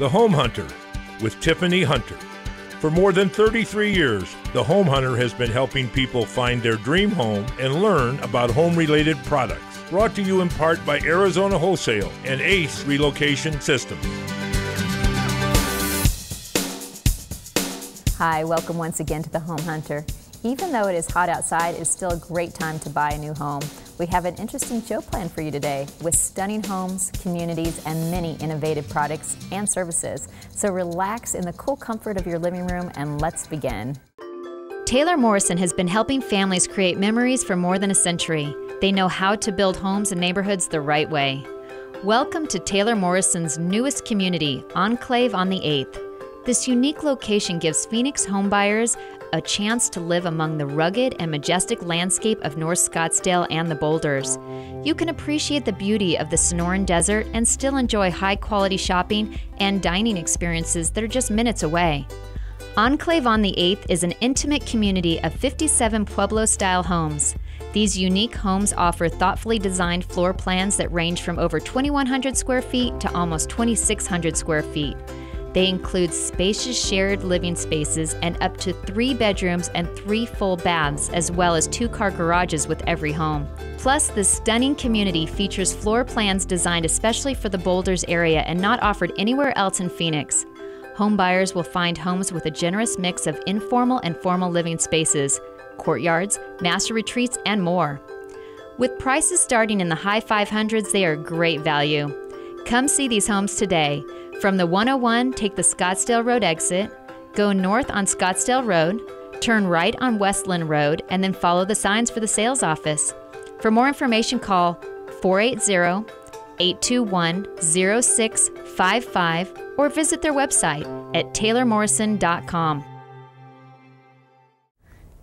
The Home Hunter with Tiffany Hunter. For more than 33 years, The Home Hunter has been helping people find their dream home and learn about home related products. Brought to you in part by Arizona Wholesale and ACE Relocation Systems. Hi, welcome once again to the Home Hunter. Even though it is hot outside, it's still a great time to buy a new home. We have an interesting show planned for you today with stunning homes, communities, and many innovative products and services. So relax in the cool comfort of your living room and let's begin. Taylor Morrison has been helping families create memories for more than a century. They know how to build homes and neighborhoods the right way. Welcome to Taylor Morrison's newest community, Enclave on the 8th. This unique location gives Phoenix homebuyers a chance to live among the rugged and majestic landscape of North Scottsdale and the boulders. You can appreciate the beauty of the Sonoran Desert and still enjoy high quality shopping and dining experiences that are just minutes away. Enclave on the 8th is an intimate community of 57 Pueblo style homes. These unique homes offer thoughtfully designed floor plans that range from over 2,100 square feet to almost 2,600 square feet. They include spacious shared living spaces and up to three bedrooms and three full baths, as well as two car garages with every home. Plus, this stunning community features floor plans designed especially for the Boulders area and not offered anywhere else in Phoenix. Home buyers will find homes with a generous mix of informal and formal living spaces, courtyards, master retreats, and more. With prices starting in the high 500s, they are great value. Come see these homes today. From the 101, take the Scottsdale Road exit, go north on Scottsdale Road, turn right on Westland Road, and then follow the signs for the sales office. For more information, call 480 821 0655 or visit their website at taylormorrison.com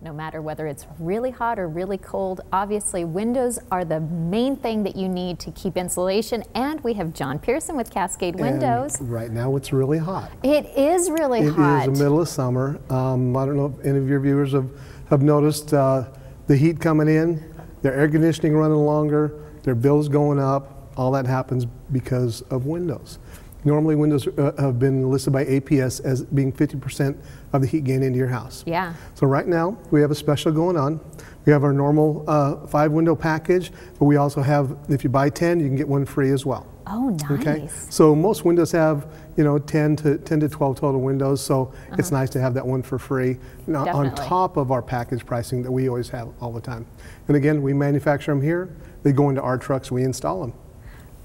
no matter whether it's really hot or really cold. Obviously, windows are the main thing that you need to keep insulation. And we have John Pearson with Cascade Windows. And right now, it's really hot. It is really it hot. It is the middle of summer. Um, I don't know if any of your viewers have, have noticed uh, the heat coming in, their air conditioning running longer, their bills going up. All that happens because of windows. Normally, windows uh, have been listed by APS as being 50% of the heat gain into your house. Yeah. So right now, we have a special going on. We have our normal uh, five window package, but we also have, if you buy 10, you can get one free as well. Oh, nice. Okay. So most windows have, you know, 10 to 10 to 12 total windows. So uh-huh. it's nice to have that one for free now, on top of our package pricing that we always have all the time. And again, we manufacture them here. They go into our trucks. We install them.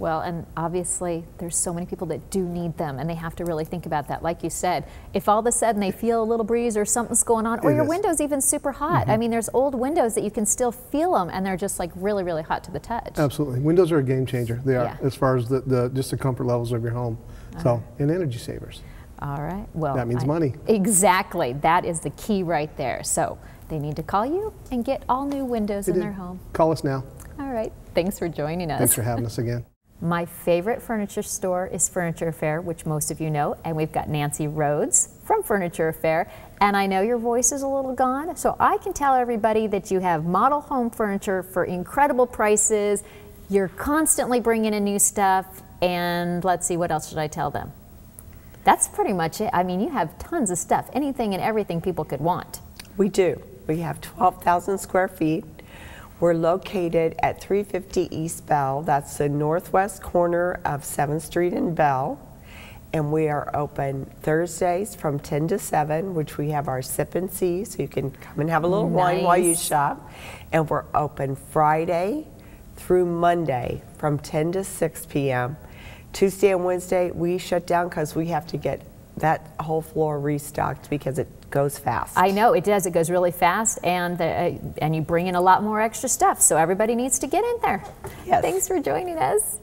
Well, and obviously, there's so many people that do need them, and they have to really think about that. Like you said, if all of a sudden they feel a little breeze or something's going on, or it your is. window's even super hot. Mm-hmm. I mean, there's old windows that you can still feel them, and they're just like really, really hot to the touch. Absolutely, windows are a game changer. They are yeah. as far as the, the just the comfort levels of your home. so, and energy savers. All right. Well, that means I, money. Exactly. That is the key right there. So they need to call you and get all new windows in their home. Call us now. All right. Thanks for joining us. Thanks for having us again. My favorite furniture store is Furniture Affair, which most of you know, and we've got Nancy Rhodes from Furniture Affair. And I know your voice is a little gone, so I can tell everybody that you have model home furniture for incredible prices. You're constantly bringing in new stuff, and let's see, what else should I tell them? That's pretty much it. I mean, you have tons of stuff, anything and everything people could want. We do. We have 12,000 square feet. We're located at 350 East Bell. That's the northwest corner of 7th Street and Bell. And we are open Thursdays from 10 to 7, which we have our sip and see, so you can come and have a little nice. wine while you shop. And we're open Friday through Monday from 10 to 6 p.m. Tuesday and Wednesday, we shut down because we have to get that whole floor restocked because it goes fast. I know it does. It goes really fast, and the, uh, and you bring in a lot more extra stuff. So everybody needs to get in there. Yes. Thanks for joining us.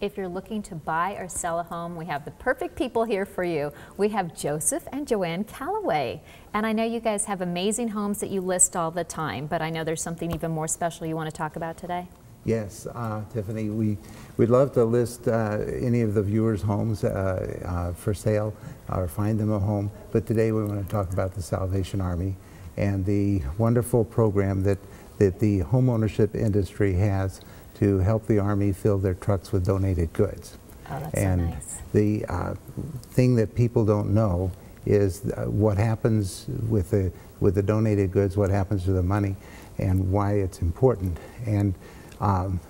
If you're looking to buy or sell a home, we have the perfect people here for you. We have Joseph and Joanne Calloway. And I know you guys have amazing homes that you list all the time, but I know there's something even more special you want to talk about today. Yes, uh, Tiffany, we, we'd love to list uh, any of the viewers' homes uh, uh, for sale or find them a home, but today we want to talk about the Salvation Army and the wonderful program that, that the homeownership industry has to help the Army fill their trucks with donated goods. Oh, that's so and nice. the uh, thing that people don't know is uh, what happens with the with the donated goods, what happens to the money, and why it's important. And um,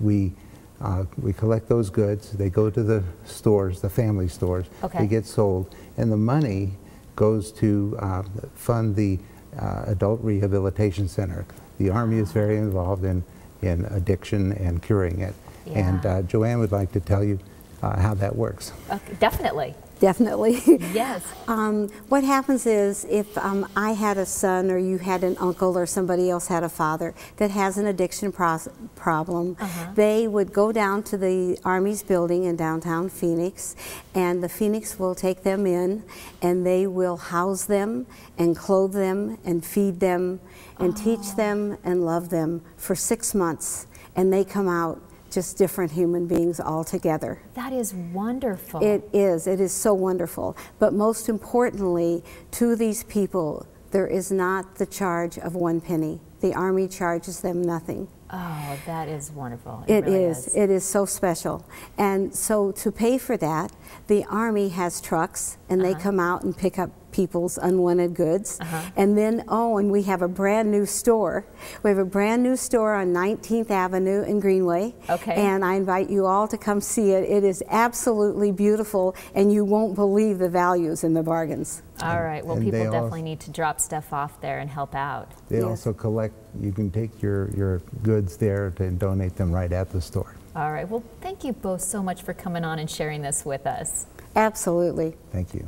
we uh, we collect those goods. They go to the stores, the family stores. Okay. They get sold, and the money goes to uh, fund the uh, adult rehabilitation center. The Army is very involved in in addiction and curing it. And Yeah. uh, Joanne would like to tell you uh, how that works. Okay, definitely. Definitely. Yes. Um, what happens is if um, I had a son or you had an uncle or somebody else had a father that has an addiction problem, they would go down to the Army's building in downtown Phoenix and the Phoenix will take them in and they will house them and clothe them and feed them and teach them and love them for six months and they come out just different human beings altogether. That is wonderful. It is. It is so wonderful. But most importantly, to these people, there is not the charge of one penny. The Army charges them nothing. oh, that is wonderful. It really is. It is so special. And so to pay for that, the Army has trucks and Uh-huh. they come out and pick up people's unwanted goods. Uh-huh. And then, oh, and we have a brand new store. We have a brand new store on 19th Avenue in Greenway. Okay. And I invite you all to come see it. It is absolutely beautiful and you won't believe the values and the bargains. All right. Well, and people they all- definitely need to drop stuff off there and help out. They Yes. also collect, you can take your, your goods there to donate them right at the store. All right. Well, thank you both so much for coming on and sharing this with us. Absolutely. Thank you.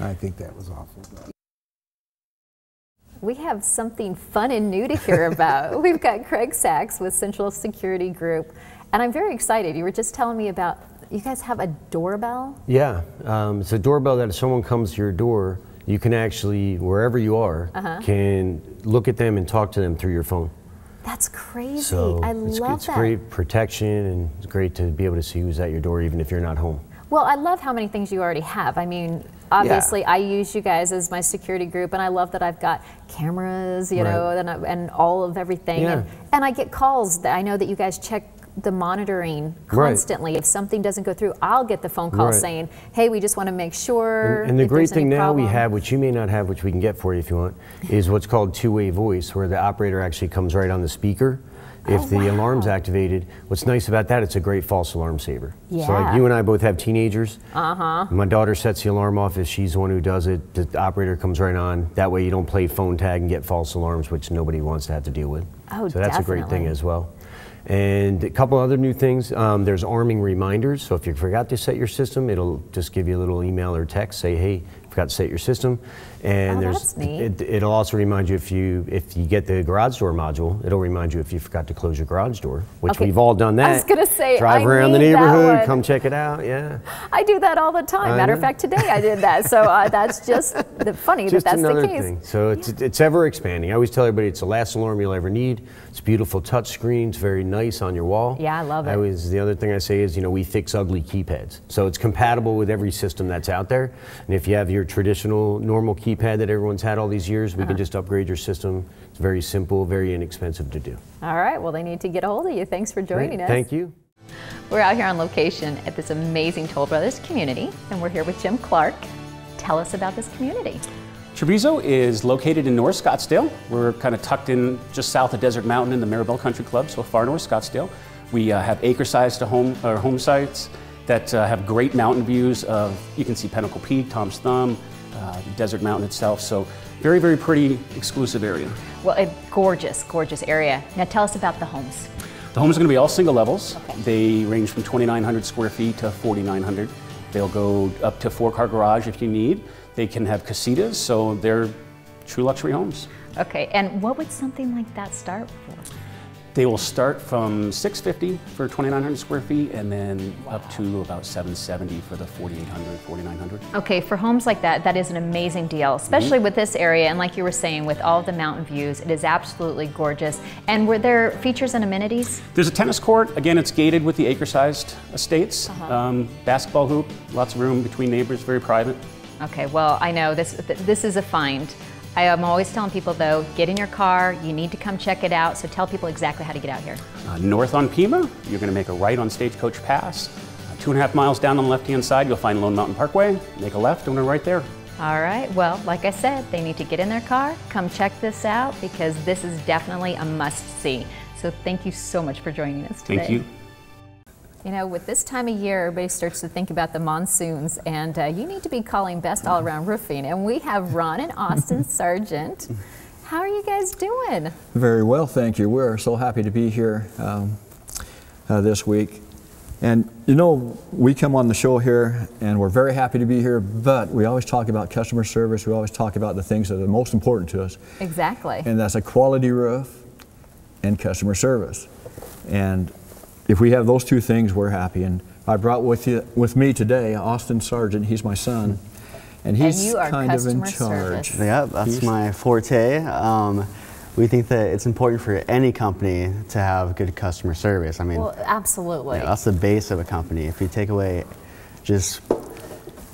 I think that was awful. We have something fun and new to hear about. We've got Craig Sachs with Central Security Group, and I'm very excited. You were just telling me about you guys have a doorbell. Yeah, um, it's a doorbell that if someone comes to your door, you can actually, wherever you are, Uh-huh. can look at them and talk to them through your phone. That's crazy. So I it's, love it's that. great protection and it's great to be able to see who's at your door even if you're not home. Well, I love how many things you already have. I mean, obviously, I use you guys as my security group, and I love that I've got cameras, you Right. know, and, uh, and all of everything. And, Yeah. and I get calls. That I know that you guys check the monitoring Right. constantly. If something doesn't go through, I'll get the phone call Right. saying, "Hey, we just want to make sure." And, and the great thing now we have, which you may not have, which we can get for you if you want, is what's called two-way voice, where the operator actually comes right on the speaker. If Oh, the alarm's activated, what's nice about that, it's a great false alarm saver. Yeah. So like you and I both have teenagers. Uh huh. My daughter sets the alarm off if she's the one who does it. The operator comes right on. That way you don't play phone tag and get false alarms, which nobody wants to have to deal with. Oh, so that's a great thing as well. And a couple other new things. Um, there's arming reminders. So if you forgot to set your system, it'll just give you a little email or text say, "Hey, forgot to set your system." And Oh, there's. It, it'll also remind you if you if you get the garage door module, it'll remind you if you forgot to close your garage door, which Okay. we've all done that. I was gonna say, drive I around the neighborhood, come check it out. Yeah. I do that all the time. I Matter of fact, today I did that. So uh, that's just the funny just that that's another the case. thing. So it's, it's ever expanding. I always tell everybody it's the last alarm you'll ever need. It's beautiful touch screen. It's very nice on your wall. Yeah, I love it. I always, the other thing I say is, you know, we fix ugly keypads. So it's compatible with every system that's out there. And if you have your traditional normal keypad that everyone's had all these years, we Uh-huh. can just upgrade your system. It's very simple, very inexpensive to do. All right. Well, they need to get a hold of you. Thanks for joining Great. us. Thank you. We're out here on location at this amazing Toll Brothers community, and we're here with Jim Clark. Tell us about this community. Treviso is located in North Scottsdale. We're kind of tucked in just south of Desert Mountain in the Mirabel Country Club, so far north Scottsdale. We uh, have acre-sized home or home sites that uh, have great mountain views of. You can see Pinnacle Peak, Tom's Thumb, uh, Desert Mountain itself. So very, very pretty, exclusive area. Well, a gorgeous, gorgeous area. Now tell us about the homes. The homes are going to be all single levels. Okay. They range from 2,900 square feet to 4,900. They'll go up to four-car garage if you need. They can have casitas, so they're true luxury homes. Okay, and what would something like that start for? They will start from 650 for 2,900 square feet and then up to about 770 for the 4,800, 4,900. Okay, for homes like that, that is an amazing deal, especially with this area. And like you were saying, with all the mountain views, it is absolutely gorgeous. And were there features and amenities? There's a tennis court. Again, it's gated with the acre-sized estates. Um, basketball hoop, lots of room between neighbors, very private. Okay, well, I know this th- this is a find. I am always telling people though, get in your car, you need to come check it out. So tell people exactly how to get out here. Uh, north on Pima, you're going to make a right on Stagecoach Pass. Uh, two and a half miles down on the left hand side, you'll find Lone Mountain Parkway. Make a left and we're right there. All right, well, like I said, they need to get in their car, come check this out because this is definitely a must see. So thank you so much for joining us today. Thank you. You know, with this time of year, everybody starts to think about the monsoons, and uh, you need to be calling Best All Around Roofing. And we have Ron and Austin Sargent. How are you guys doing? Very well, thank you. We're so happy to be here um, uh, this week. And you know, we come on the show here and we're very happy to be here, but we always talk about customer service. We always talk about the things that are most important to us. Exactly. And that's a quality roof and customer service. And if we have those two things, we're happy. And I brought with you with me today Austin Sargent. He's my son, and he's you are kind of in charge. service. Yeah, that's He's- my forte. Um, we think that it's important for any company to have good customer service. I mean, Well, absolutely. yeah, that's the base of a company. If you take away just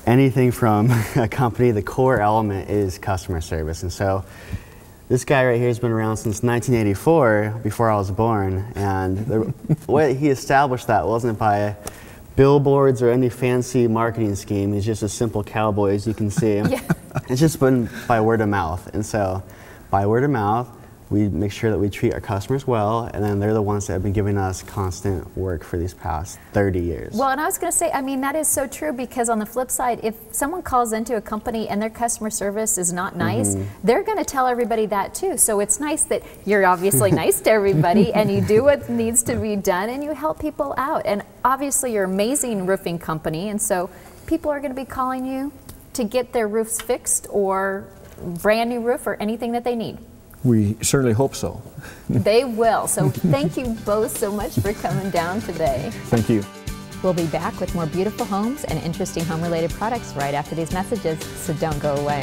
anything from a company, the core element is customer service. And so this guy right here has been around since 1984, before I was born. And the way he established that wasn't by billboards or any fancy marketing scheme. He's just a simple cowboy, as you can see. It's just been by word of mouth. And so by word of mouth, we make sure that we treat our customers well, and then they're the ones that have been giving us constant work for these past 30 years. Well, and I was going to say, I mean, that is so true because on the flip side, if someone calls into a company and their customer service is not nice, mm-hmm. they're going to tell everybody that too. So it's nice that you're obviously nice to everybody and you do what needs to be done and you help people out. And obviously, you're an amazing roofing company, and so people are going to be calling you to get their roofs fixed or brand new roof or anything that they need. We certainly hope so. They will. So thank you both so much for coming down today. Thank you. We'll be back with more beautiful homes and interesting home related products right after these messages, so don't go away.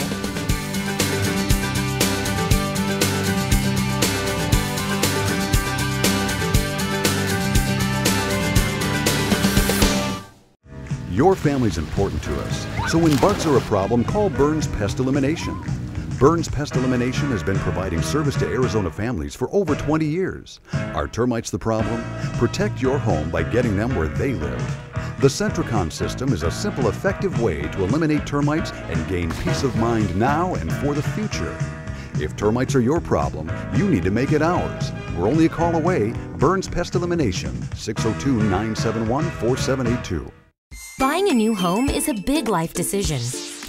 Your family's important to us, so when bugs are a problem, call Burns Pest Elimination. Burns Pest Elimination has been providing service to Arizona families for over 20 years. Are termites the problem? Protect your home by getting them where they live. The Sentricon system is a simple, effective way to eliminate termites and gain peace of mind now and for the future. If termites are your problem, you need to make it ours. We're only a call away. Burns Pest Elimination, 602 971 4782. Buying a new home is a big life decision.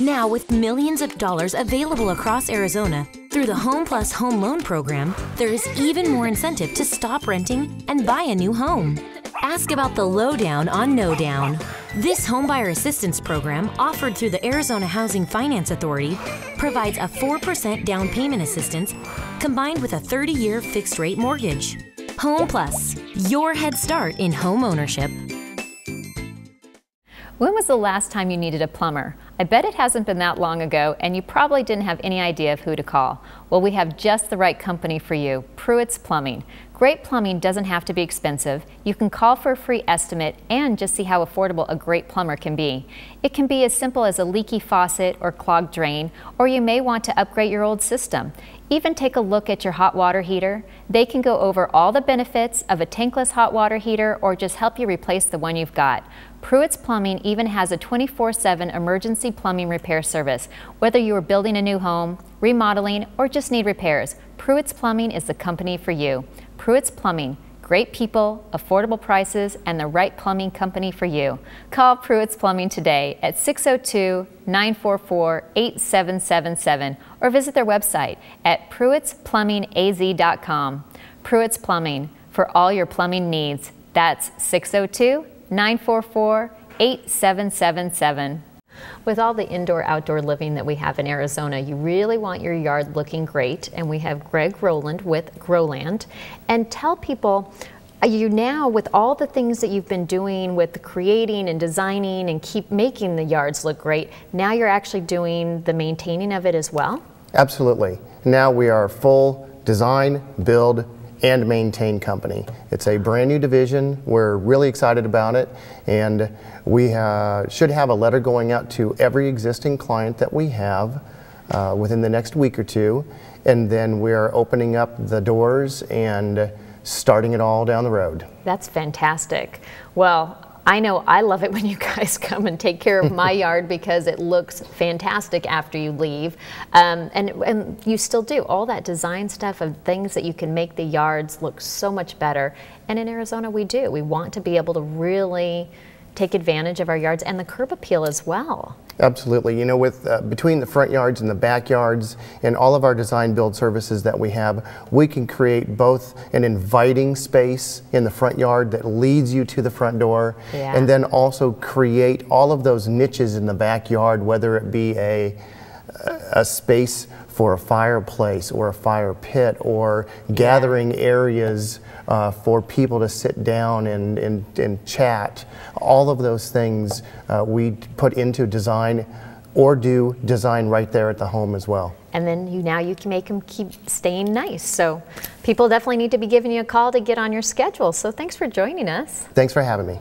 Now, with millions of dollars available across Arizona through the Home Plus Home Loan Program, there is even more incentive to stop renting and buy a new home. Ask about the lowdown on no down. This homebuyer assistance program, offered through the Arizona Housing Finance Authority, provides a 4% down payment assistance combined with a 30 year fixed rate mortgage. Home Plus, your head start in home ownership. When was the last time you needed a plumber? I bet it hasn't been that long ago, and you probably didn't have any idea of who to call. Well, we have just the right company for you Pruitt's Plumbing. Great plumbing doesn't have to be expensive. You can call for a free estimate and just see how affordable a great plumber can be. It can be as simple as a leaky faucet or clogged drain, or you may want to upgrade your old system. Even take a look at your hot water heater. They can go over all the benefits of a tankless hot water heater or just help you replace the one you've got. Pruitt's Plumbing even has a 24 7 emergency plumbing repair service. Whether you are building a new home, remodeling, or just need repairs, Pruitt's Plumbing is the company for you. Pruitt's Plumbing, great people, affordable prices, and the right plumbing company for you. Call Pruitt's Plumbing today at 602 944 8777 or visit their website at pruittsplumbingaz.com. Pruitt's Plumbing, for all your plumbing needs. That's 602 944 8777. With all the indoor outdoor living that we have in Arizona, you really want your yard looking great. And we have Greg Rowland with Growland. And tell people, are you now, with all the things that you've been doing with the creating and designing and keep making the yards look great, now you're actually doing the maintaining of it as well? Absolutely. Now we are full design, build, and maintain company. It's a brand new division. We're really excited about it, and we should have a letter going out to every existing client that we have uh, within the next week or two, and then we're opening up the doors and starting it all down the road. That's fantastic. Well, I know I love it when you guys come and take care of my yard because it looks fantastic after you leave. Um, and, and you still do all that design stuff of things that you can make the yards look so much better. And in Arizona, we do. We want to be able to really take advantage of our yards and the curb appeal as well. Absolutely. You know, with uh, between the front yards and the backyards and all of our design build services that we have, we can create both an inviting space in the front yard that leads you to the front door, Yeah. and then also create all of those niches in the backyard, whether it be a a space for a fireplace or a fire pit or gathering areas uh, for people to sit down and, and, and chat. All of those things uh, we put into design or do design right there at the home as well. And then you now you can make them keep staying nice. So people definitely need to be giving you a call to get on your schedule. So thanks for joining us. Thanks for having me.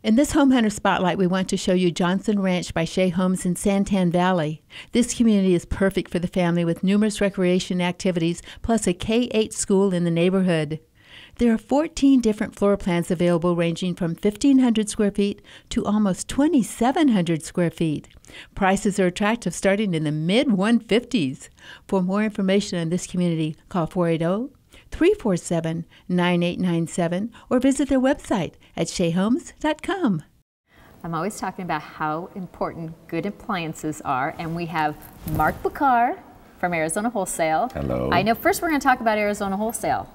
In this Home Hunter Spotlight, we want to show you Johnson Ranch by Shea Homes in Santan Valley. This community is perfect for the family with numerous recreation activities plus a K 8 school in the neighborhood. There are 14 different floor plans available, ranging from 1,500 square feet to almost 2,700 square feet. Prices are attractive, starting in the mid 150s. For more information on this community, call 480 347 9897 or visit their website at sheahomes.com. I'm always talking about how important good appliances are, and we have Mark Bukar from Arizona Wholesale. Hello. I know first we're going to talk about Arizona Wholesale.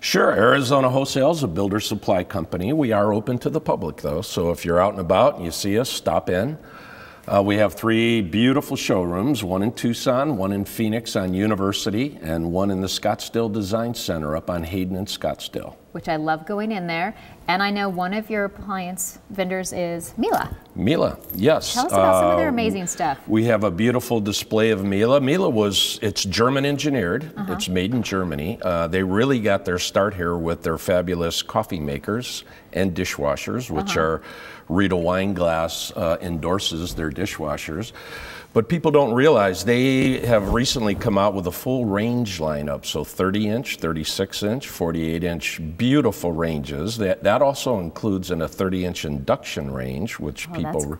Sure, Arizona Wholesale is a builder supply company. We are open to the public though, so if you're out and about and you see us, stop in. Uh, we have three beautiful showrooms one in Tucson, one in Phoenix on University, and one in the Scottsdale Design Center up on Hayden and Scottsdale. Which I love going in there. And I know one of your appliance vendors is Miele. Miele, yes. Tell us about some of their Uh, amazing stuff. We have a beautiful display of Miele. Miele was, it's German engineered. Uh-huh. It's made in Germany. Uh, they really got their start here with their fabulous coffee makers and dishwashers, which Uh-huh. are Riedel Wineglass uh, endorses their dishwashers. But people don't realize they have recently come out with a full range lineup. So 30 inch, 36 inch, 48 inch, beautiful ranges. That, that also includes in a 30 inch induction range, which Oh, people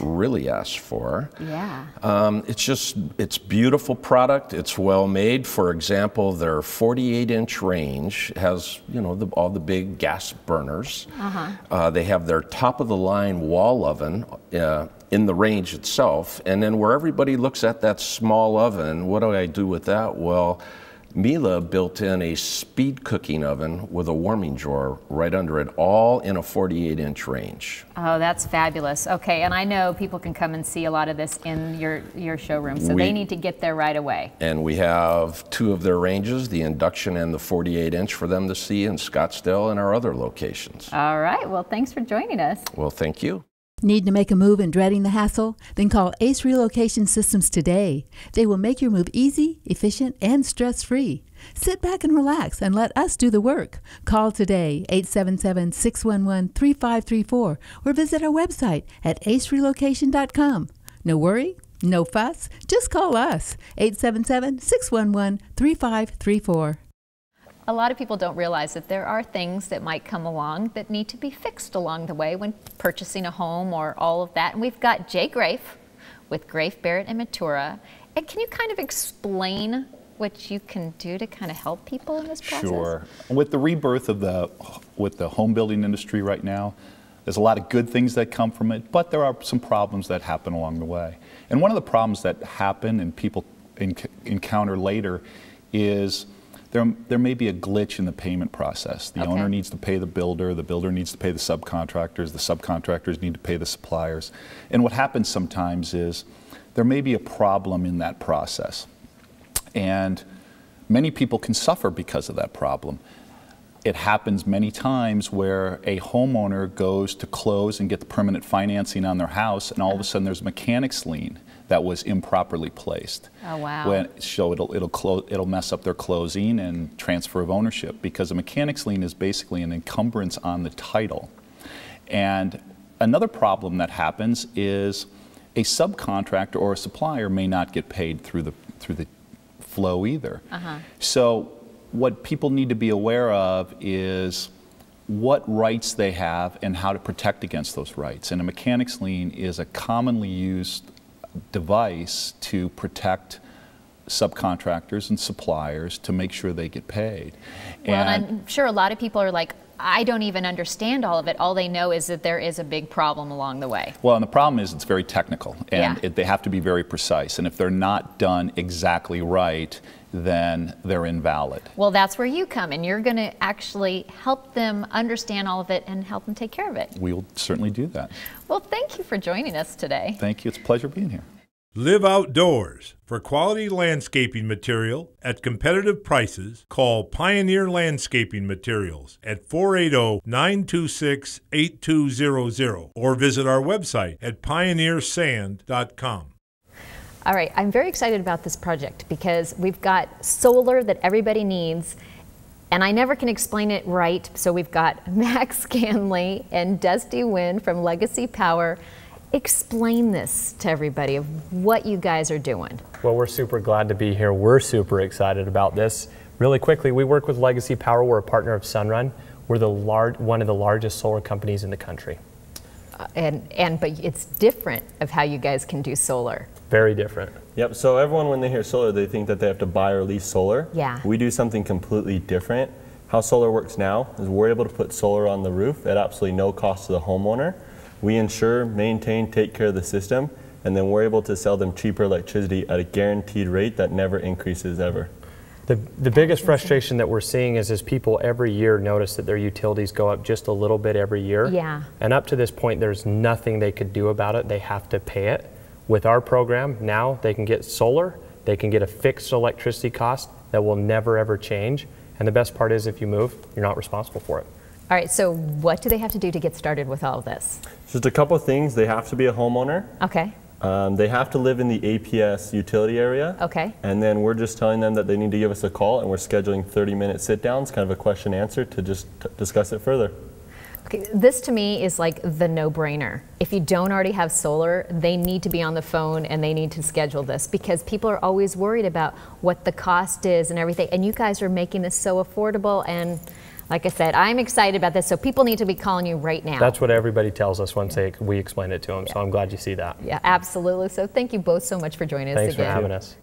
really ask for. Yeah. Um, it's just, it's beautiful product. It's well made. For example, their 48 inch range has, you know, the, all the big gas burners. Uh-huh. Uh, they have their top of the line wall oven uh, in the range itself. And then where everybody looks at that small oven, what do I do with that? Well, Miele built in a speed cooking oven with a warming drawer right under it, all in a 48 inch range. Oh, that's fabulous. Okay, and I know people can come and see a lot of this in your, your showroom, so We- they need to get there right away. And we have two of their ranges, the induction and the 48 inch, for them to see in Scottsdale and our other locations. All right, well, thanks for joining us. Well, thank you. Need to make a move and dreading the hassle? Then call Ace Relocation Systems today. They will make your move easy, efficient, and stress free. Sit back and relax and let us do the work. Call today 877 611 3534 or visit our website at acerelocation.com. No worry, no fuss, just call us 877 611 3534. A lot of people don't realize that there are things that might come along that need to be fixed along the way when purchasing a home or all of that. And we've got Jay Grafe with Grafe Barrett and Matura. And can you kind of explain what you can do to kind of help people in this process? Sure. With the rebirth of the with the home building industry right now, there's a lot of good things that come from it, but there are some problems that happen along the way. And one of the problems that happen and people enc- encounter later is there, there may be a glitch in the payment process. The Okay. owner needs to pay the builder, the builder needs to pay the subcontractors, the subcontractors need to pay the suppliers. And what happens sometimes is there may be a problem in that process. And many people can suffer because of that problem. It happens many times where a homeowner goes to close and get the permanent financing on their house, and all of a uh-huh. sudden there's a mechanics lien that was improperly placed. Oh, wow. When, so it'll it'll it'll mess up their closing and transfer of ownership because a mechanics lien is basically an encumbrance on the title. And another problem that happens is a subcontractor or a supplier may not get paid through the through the flow either. Uh-huh. So what people need to be aware of is what rights they have and how to protect against those rights. And a mechanics lien is a commonly used device to protect subcontractors and suppliers to make sure they get paid. Well, and I'm sure a lot of people are like, I don't even understand all of it. All they know is that there is a big problem along the way. Well, and the problem is it's very technical, and Yeah. it, they have to be very precise. And if they're not done exactly right, then they're invalid. Well, that's where you come, and you're going to actually help them understand all of it and help them take care of it. We will certainly do that. Well, thank you for joining us today. Thank you. It's a pleasure being here. Live outdoors. For quality landscaping material at competitive prices, call Pioneer Landscaping Materials at oh, 480 926 8200 or visit our website at pioneersand.com. All right, I'm very excited about this project because we've got solar that everybody needs, and I never can explain it right. So we've got Max Scanley and Dusty Wynn from Legacy Power. Explain this to everybody of what you guys are doing. Well, we're super glad to be here. We're super excited about this. Really quickly, we work with Legacy Power. We're a partner of Sunrun. We're the large, one of the largest solar companies in the country. Uh, and and but it's different of how you guys can do solar. Very different. Yep, so everyone, when they hear solar, they think that they have to buy or lease solar. Yeah. We do something completely different. How solar works now is we're able to put solar on the roof at absolutely no cost to the homeowner. We insure, maintain, take care of the system, and then we're able to sell them cheaper electricity at a guaranteed rate that never increases ever. The, the biggest frustration that we're seeing is as people every year notice that their utilities go up just a little bit every year. Yeah. And up to this point, there's nothing they could do about it. They have to pay it. With our program, now they can get solar, they can get a fixed electricity cost that will never ever change. And the best part is if you move, you're not responsible for it. All right, so what do they have to do to get started with all of this? Just a couple of things. They have to be a homeowner. Okay, Um, they have to live in the APS utility area. okay. And then we're just telling them that they need to give us a call, and we're scheduling 30 minute sit downs, kind of a question answer, to just t- discuss it further. Okay, this to me is like the no-brainer. If you don't already have solar, they need to be on the phone and they need to schedule this because people are always worried about what the cost is and everything. And you guys are making this so affordable and like I said, I'm excited about this. So people need to be calling you right now. That's what everybody tells us once they, we explain it to them. So I'm glad you see that. yeah, absolutely. So thank you both so much for joining us Thanks for again. having us.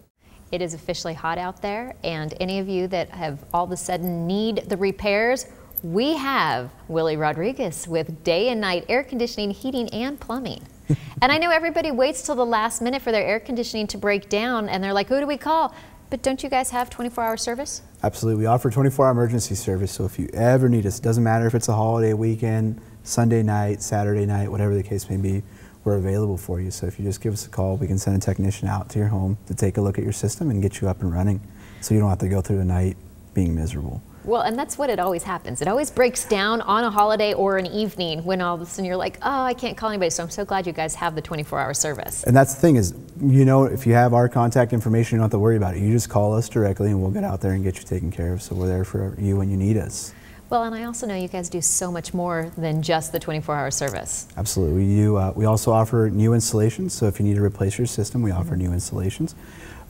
It is officially hot out there, and any of you that have all of a sudden need the repairs, we have Willie Rodriguez with day and night air conditioning, heating, and plumbing. and I know everybody waits till the last minute for their air conditioning to break down, and they're like, who do we call? But don't you guys have 24 hour service? Absolutely. We offer 24 hour emergency service. So if you ever need us, doesn't matter if it's a holiday weekend, Sunday night, Saturday night, whatever the case may be, we're available for you. So if you just give us a call, we can send a technician out to your home to take a look at your system and get you up and running so you don't have to go through the night being miserable. Well, and that's what it always happens. It always breaks down on a holiday or an evening when all of a sudden you're like, oh, I can't call anybody. So I'm so glad you guys have the 24 hour service. And that's the thing is, you know, if you have our contact information, you don't have to worry about it. You just call us directly and we'll get out there and get you taken care of. So we're there for you when you need us. Well, and I also know you guys do so much more than just the 24 hour service. Absolutely. We do. Uh, we also offer new installations. So if you need to replace your system, we offer new installations.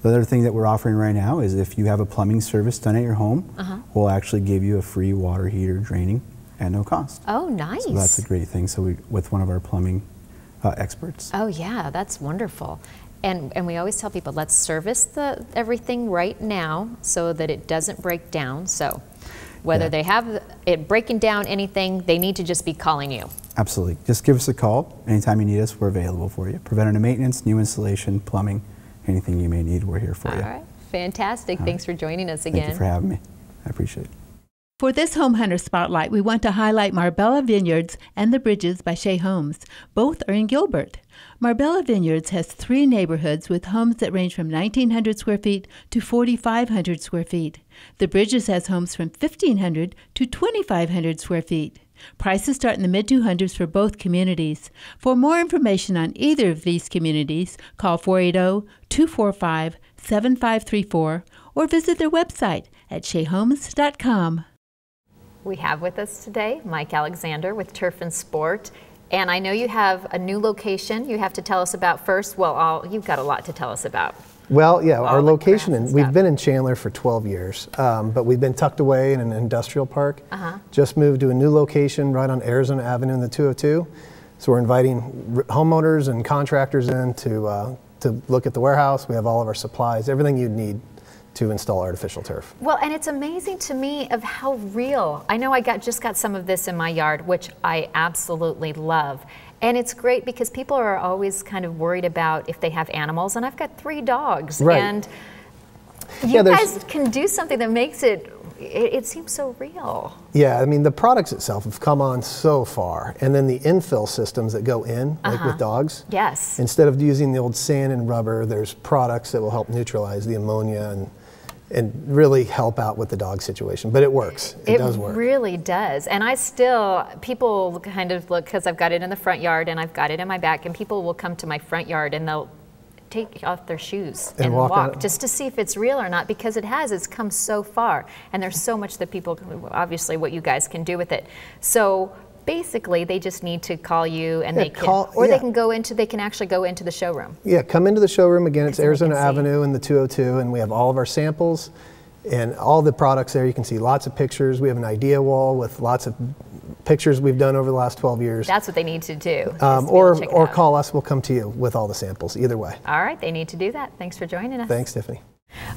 The other thing that we're offering right now is if you have a plumbing service done at your home, Uh-huh. we'll actually give you a free water heater draining at no cost. Oh, nice. So that's a great thing. So we, with one of our plumbing uh, experts. Oh, yeah, that's wonderful. And, and we always tell people let's service the everything right now so that it doesn't break down. So whether Yeah. they have it breaking down anything, they need to just be calling you. Absolutely. Just give us a call. Anytime you need us, we're available for you. Preventative maintenance, new installation, plumbing, anything you may need, we're here for All you. All right. Fantastic. Thanks for joining us again. Thank you for having me. I appreciate it. For this Home Hunter Spotlight, we want to highlight Marbella Vineyards and The Bridges by Shea Homes. Both are in Gilbert. Marbella Vineyards has three neighborhoods with homes that range from 1,900 square feet to 4,500 square feet. The Bridges has homes from 1,500 to 2,500 square feet. Prices start in the mid 200s for both communities. For more information on either of these communities, call 480 245 7534 or visit their website at sheahomes.com. We have with us today Mike Alexander with Turf and Sport. And I know you have a new location you have to tell us about first. Well, all, you've got a lot to tell us about. Well, yeah, our location, and we've been in Chandler for 12 years, um, but we've been tucked away in an industrial park. Uh-huh. Just moved to a new location right on Arizona Avenue in the 202. So we're inviting r- homeowners and contractors in to, uh, to look at the warehouse. We have all of our supplies, everything you'd need to install artificial turf. Well, and it's amazing to me of how real. I know I got just got some of this in my yard, which I absolutely love. And it's great because people are always kind of worried about if they have animals, and I've got three dogs, Right. and you Yeah, guys can do something that makes it, it. It seems so real. Yeah, I mean, the products itself have come on so far. And then the infill systems that go in, like Uh-huh. with dogs. Yes. Instead of using the old sand and rubber, there's products that will help neutralize the ammonia and, and really help out with the dog situation. But it works. It, does work. It really does. And I still, people kind of look, because I've got it in the front yard and I've got it in my back, and people will come to my front yard and they'll take off their shoes And and, walk walk, just to see if it's real or not because it has. It's come so far. And there's so much that people, obviously, what you guys can do with it. So basically, they just need to call you and Yeah, they can, call- or yeah. they can go into, they can actually go into the showroom. Yeah, come into the showroom again. It's Arizona can see. Avenue in the 202, and we have all of our samples and all the products there. You can see lots of pictures. We have an idea wall with lots of pictures we've done over the last 12 years. That's what they need to do. Um, to or to or out. call us. We'll come to you with all the samples. Either way. All right, they need to do that. Thanks for joining us. Thanks, Tiffany.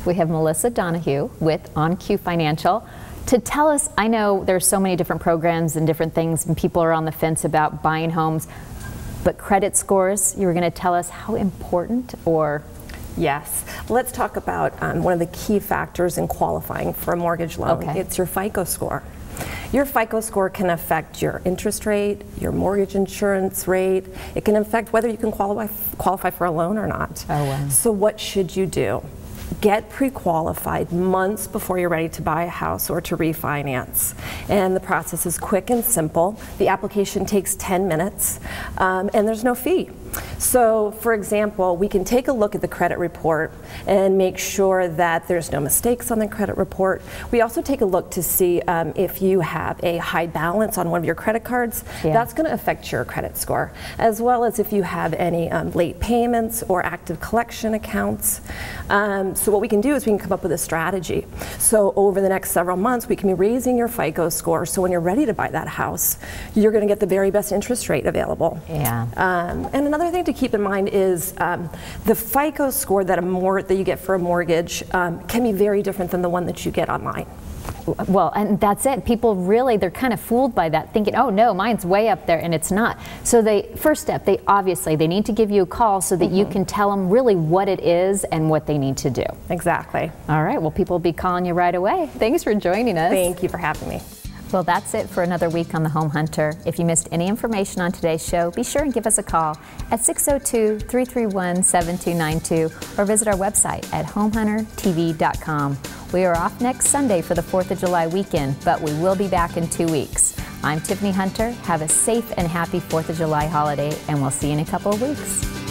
We have Melissa Donahue with OnQ Financial to tell us. I know there's so many different programs and different things, and people are on the fence about buying homes. But credit scores, you were going to tell us how important or Yes. Let's talk about um, one of the key factors in qualifying for a mortgage loan. Okay. It's your FICO score. Your FICO score can affect your interest rate, your mortgage insurance rate. It can affect whether you can qualify qualify for a loan or not. Oh, wow. So what should you do? Get pre-qualified months before you're ready to buy a house or to refinance. And the process is quick and simple. The application takes 10 minutes, um, and there's no fee. So, for example, we can take a look at the credit report and make sure that there's no mistakes on the credit report. We also take a look to see um, if you have a high balance on one of your credit cards. Yeah. That's going to affect your credit score, as well as if you have any um, late payments or active collection accounts. Um, so, what we can do is we can come up with a strategy. So, over the next several months, we can be raising your FICO score. So, when you're ready to buy that house, you're going to get the very best interest rate available. Yeah. Um, and another thing to keep in mind is um, the FICO score that a mor- that you get for a mortgage um, can be very different than the one that you get online. Well, and that's it. People really, they're kind of fooled by that, thinking, oh no, mine's way up there, and it's not. So they, first step, they obviously, they need to give you a call so that you can tell them really what it is and what they need to do. Exactly. All right, well, people will be calling you right away. Thanks for joining us. Thank you for having me. Well, that's it for another week on The Home Hunter. If you missed any information on today's show, be sure and give us a call at 602 331 7292 or visit our website at homehuntertv.com. We are off next Sunday for the 4th of July weekend, but we will be back in two weeks. I'm Tiffany Hunter. Have a safe and happy 4th of July holiday, and we'll see you in a couple of weeks.